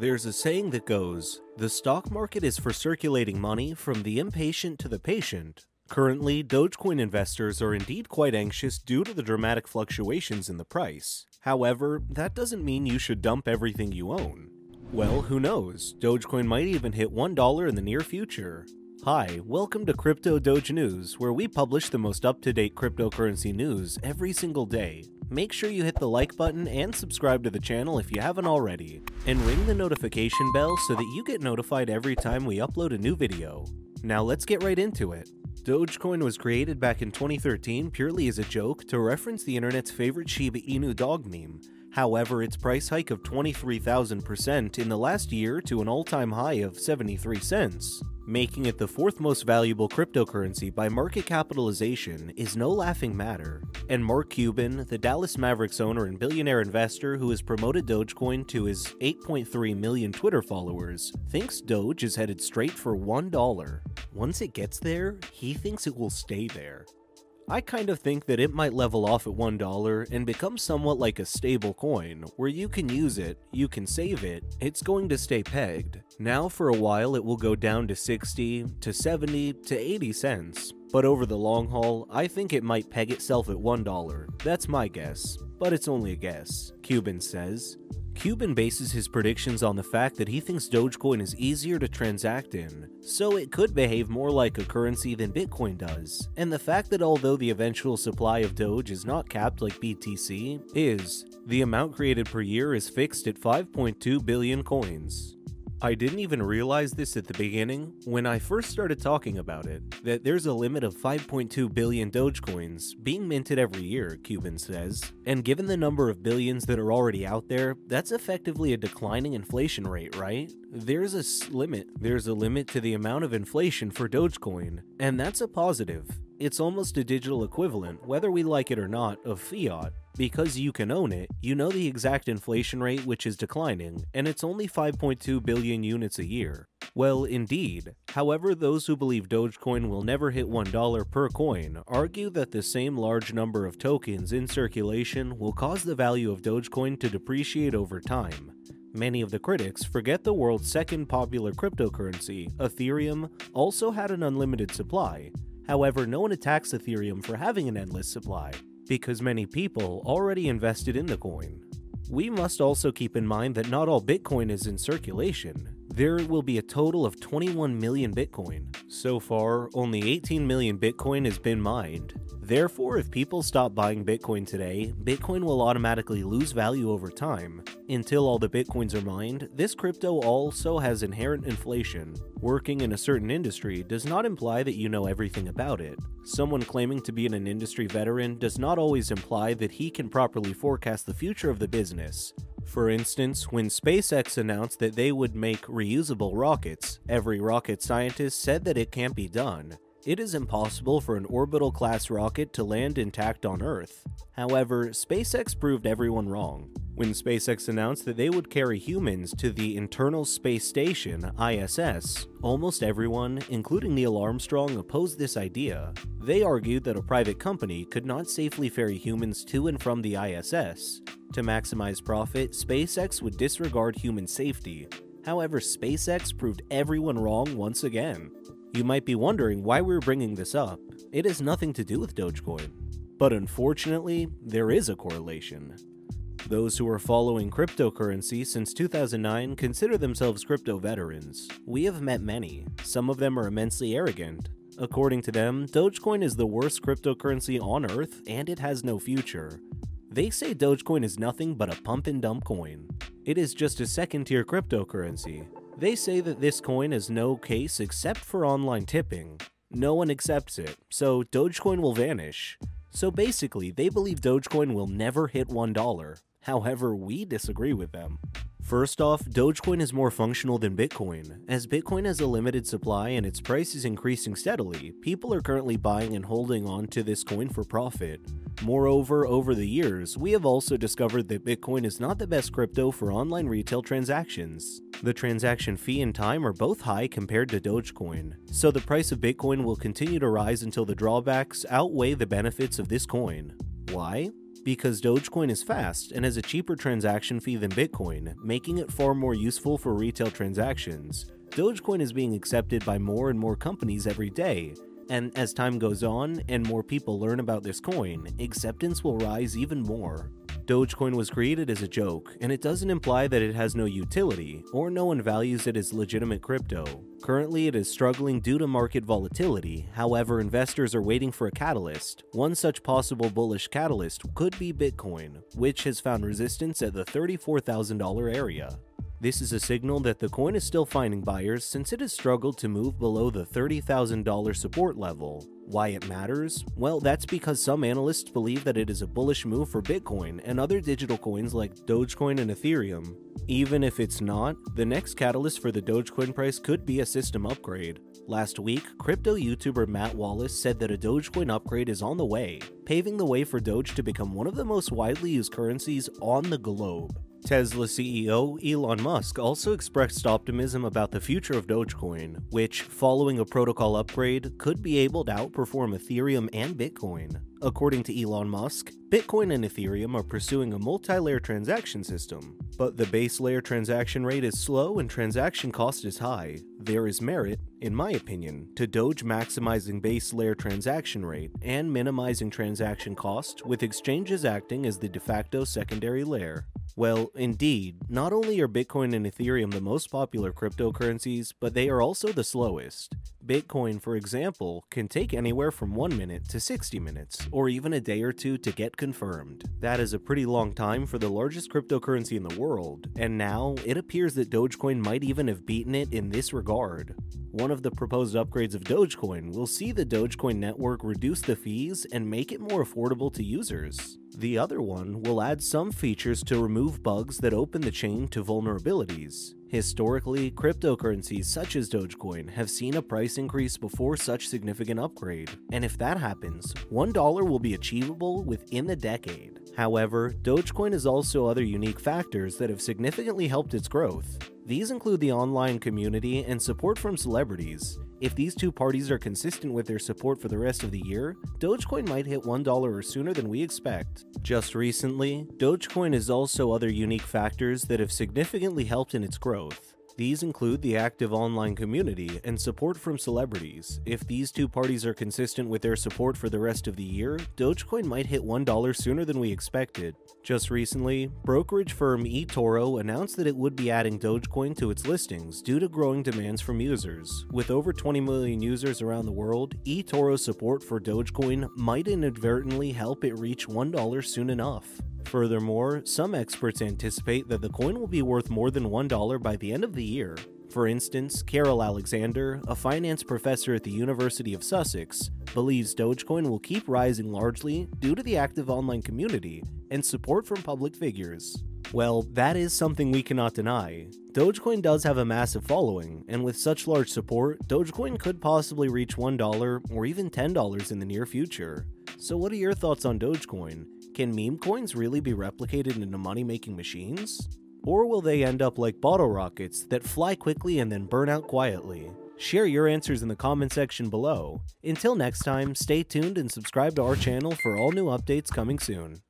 There's a saying that goes, the stock market is for circulating money from the impatient to the patient. Currently, Dogecoin investors are indeed quite anxious due to the dramatic fluctuations in the price. However, that doesn't mean you should dump everything you own. Well, who knows? Dogecoin might even hit $1 in the near future. Hi, welcome to Crypto Doge News, where we publish the most up to date cryptocurrency news every single day. Make sure you hit the like button and subscribe to the channel if you haven't already, and ring the notification bell so that you get notified every time we upload a new video. Now let's get right into it. Dogecoin was created back in 2013 purely as a joke to reference the internet's favorite Shiba Inu dog meme. However, its price hike of 23,000% in the last year to an all-time high of 73 cents, making it the fourth most valuable cryptocurrency by market capitalization, is no laughing matter. And Mark Cuban, the Dallas Mavericks owner and billionaire investor who has promoted Dogecoin to his 8.3 million Twitter followers, thinks Doge is headed straight for $1. Once it gets there, he thinks it will stay there. I kind of think that it might level off at $1 and become somewhat like a stable coin, where you can use it, you can save it, it's going to stay pegged. Now for a while it will go down to 60, to 70, to 80 cents, but over the long haul, I think it might peg itself at $1. That's my guess, but it's only a guess, Cuban says. Cuban bases his predictions on the fact that he thinks Dogecoin is easier to transact in, so it could behave more like a currency than Bitcoin does, and the fact that although the eventual supply of Doge is not capped like BTC, is, the amount created per year is fixed at 5.2 billion coins. I didn't even realize this at the beginning when I first started talking about it, that there's a limit of 5.2 billion Dogecoins being minted every year, Cuban says, and given the number of billions that are already out there, that's effectively a declining inflation rate, right? There's a limit. There's a limit to the amount of inflation for Dogecoin, and that's a positive. It's almost a digital equivalent, whether we like it or not, of fiat. Because you can own it, you know the exact inflation rate which is declining, and it's only 5.2 billion units a year. Well, indeed. However, those who believe Dogecoin will never hit $1 per coin argue that the same large number of tokens in circulation will cause the value of Dogecoin to depreciate over time. Many of the critics forget the world's second popular cryptocurrency, Ethereum, also had an unlimited supply. However, no one attacks Ethereum for having an endless supply because many people already invested in the coin. We must also keep in mind that not all Bitcoin is in circulation. There will be a total of 21 million Bitcoin. So far, only 18 million Bitcoin has been mined. Therefore, if people stop buying Bitcoin today, Bitcoin will automatically lose value over time. Until all the Bitcoins are mined, this crypto also has inherent inflation. Working in a certain industry does not imply that you know everything about it. Someone claiming to be an industry veteran does not always imply that he can properly forecast the future of the business. For instance, when SpaceX announced that they would make reusable rockets, every rocket scientist said that it can't be done. It is impossible for an orbital class rocket to land intact on Earth. However, SpaceX proved everyone wrong. When SpaceX announced that they would carry humans to the Internal Space Station, ISS, almost everyone, including Neil Armstrong, opposed this idea. They argued that a private company could not safely ferry humans to and from the ISS. To maximize profit, SpaceX would disregard human safety. However, SpaceX proved everyone wrong once again. You might be wondering why we're bringing this up. It has nothing to do with Dogecoin. But unfortunately, there is a correlation. Those who are following cryptocurrency since 2009 consider themselves crypto veterans. We have met many. Some of them are immensely arrogant. According to them, Dogecoin is the worst cryptocurrency on earth and it has no future. They say Dogecoin is nothing but a pump and dump coin. It is just a second tier cryptocurrency, they say that this coin has no case except for online tipping. No one accepts it, so Dogecoin will vanish. So basically, they believe Dogecoin will never hit $1. However, we disagree with them. First off, Dogecoin is more functional than Bitcoin. As Bitcoin has a limited supply and its price is increasing steadily, people are currently buying and holding on to this coin for profit. Moreover, over the years, we have also discovered that Bitcoin is not the best crypto for online retail transactions. The transaction fee and time are both high compared to Dogecoin, so the price of Bitcoin will continue to rise until the drawbacks outweigh the benefits of this coin. Why? Because Dogecoin is fast and has a cheaper transaction fee than Bitcoin, making it far more useful for retail transactions. Dogecoin is being accepted by more and more companies every day, and as time goes on and more people learn about this coin, acceptance will rise even more. Dogecoin was created as a joke, and it doesn't imply that it has no utility, or no one values it as legitimate crypto. Currently, it is struggling due to market volatility, however, investors are waiting for a catalyst. One such possible bullish catalyst could be Bitcoin, which has found resistance at the $34,000 area. This is a signal that the coin is still finding buyers since it has struggled to move below the $30,000 support level. Why it matters? Well, that's because some analysts believe that it is a bullish move for Bitcoin and other digital coins like Dogecoin and Ethereum. Even if it's not, the next catalyst for the Dogecoin price could be a system upgrade. Last week, crypto YouTuber Matt Wallace said that a Dogecoin upgrade is on the way, paving the way for Doge to become one of the most widely used currencies on the globe. Tesla CEO Elon Musk also expressed optimism about the future of Dogecoin, which, following a protocol upgrade, could be able to outperform Ethereum and Bitcoin. According to Elon Musk, Bitcoin and Ethereum are pursuing a multi layer transaction system, but the base layer transaction rate is slow and transaction cost is high. There is merit, in my opinion, to Doge maximizing base layer transaction rate and minimizing transaction cost, with exchanges acting as the de facto secondary layer. Well, indeed, not only are Bitcoin and Ethereum the most popular cryptocurrencies, but they are also the slowest. Bitcoin, for example, can take anywhere from 1 minute to 60 minutes, or even a day or two to get confirmed. That is a pretty long time for the largest cryptocurrency in the world, and now it appears that Dogecoin might even have beaten it in this regard. One of the proposed upgrades of Dogecoin will see the Dogecoin network reduce the fees and make it more affordable to users. The other one will add some features to remove bugs that open the chain to vulnerabilities. Historically, cryptocurrencies such as Dogecoin have seen a price increase before such significant upgrade, and if that happens, $1 will be achievable within the decade. However, Dogecoin has also other unique factors that have significantly helped its growth. These include the online community and support from celebrities. If these two parties are consistent with their support for the rest of the year, Dogecoin might hit $1 or sooner than we expect. Just recently, Dogecoin has also other unique factors that have significantly helped in its growth. These include the active online community and support from celebrities. If these two parties are consistent with their support for the rest of the year, Dogecoin might hit $1 sooner than we expected. Just recently, brokerage firm eToro announced that it would be adding Dogecoin to its listings due to growing demands from users. With over 20 million users around the world, eToro's support for Dogecoin might inadvertently help it reach $1 soon enough. Furthermore, some experts anticipate that the coin will be worth more than $1 by the end of the year. For instance, Carol Alexander, a finance professor at the University of Sussex, believes Dogecoin will keep rising largely due to the active online community and support from public figures. Well, that is something we cannot deny. Dogecoin does have a massive following, and with such large support, Dogecoin could possibly reach $1 or even $10 in the near future. So, what are your thoughts on Dogecoin? Can meme coins really be replicated into money making machines? Or will they end up like bottle rockets that fly quickly and then burn out quietly? Share your answers in the comment section below. Until next time, stay tuned and subscribe to our channel for all new updates coming soon.